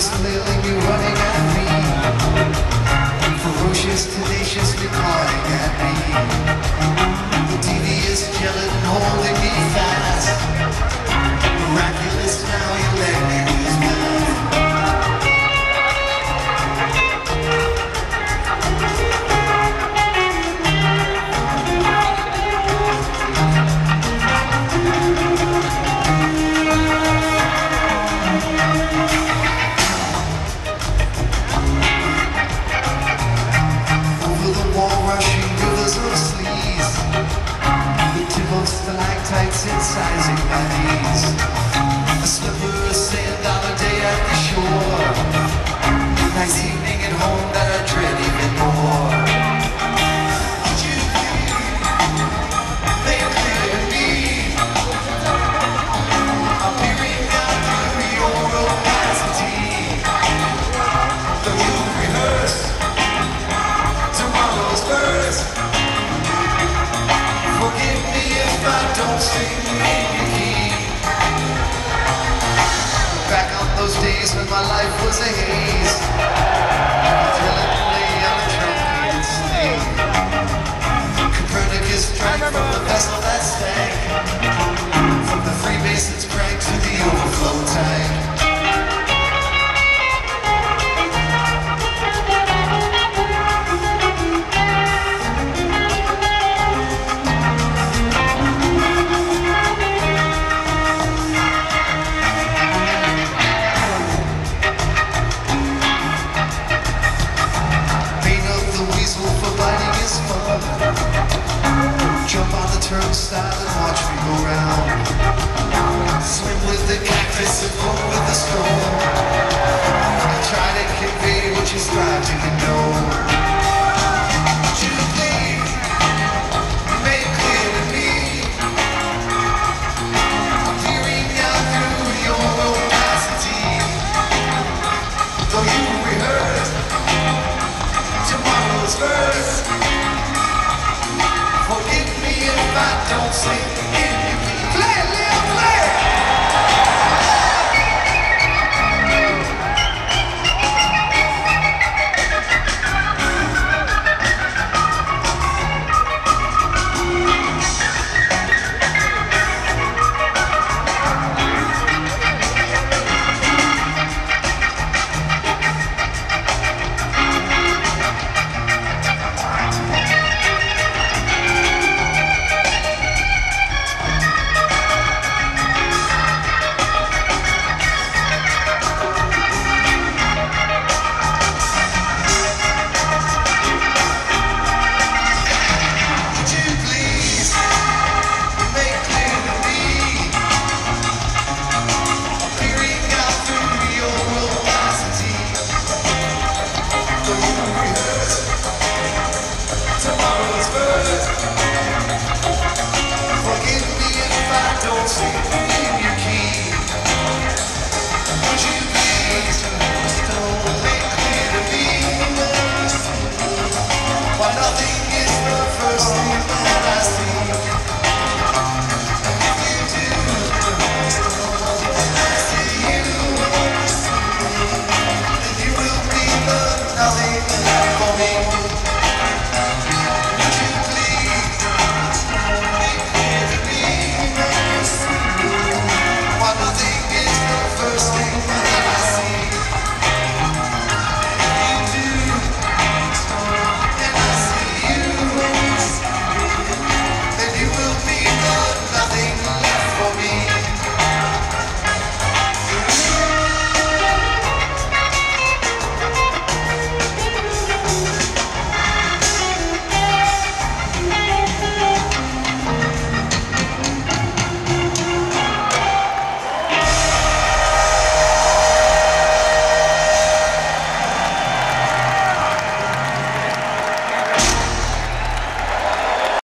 this little Back on those days when my life was a haze. don't say see.